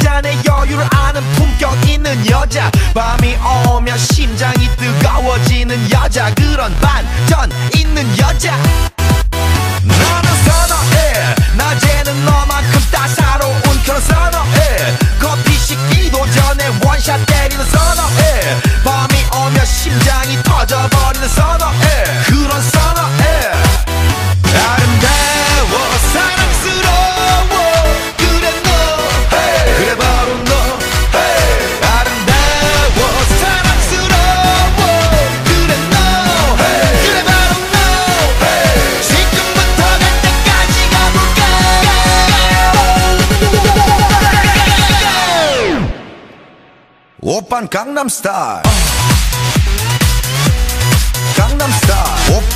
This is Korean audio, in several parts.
잔의 여유를 아는 품격 있는 여자. 밤이 오면 심장이 뜨거워지는 여자. 그런 반전 있는 여자. 오빤 강남스타일 강남스타일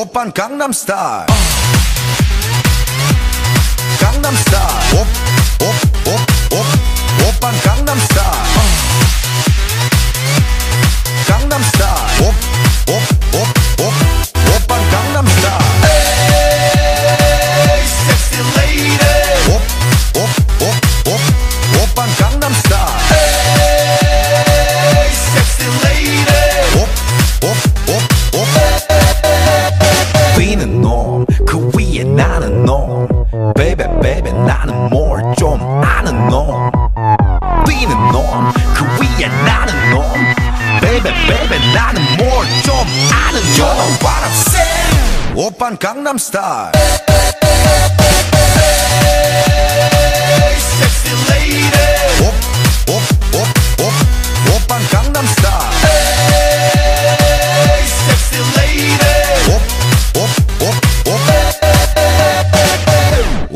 오빤 강남 스타일 강남 스타일 오오오오오빤 강남 스타일 yeah 나는 너 baby baby 나는 뭘 좀 아는 너 뛰는 놈그 위에 나는 놈 baby baby 나는 뭘 좀 아는 너 You're what I'm saying 오빤 강남스타일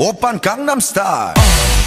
Open Gangnam Style.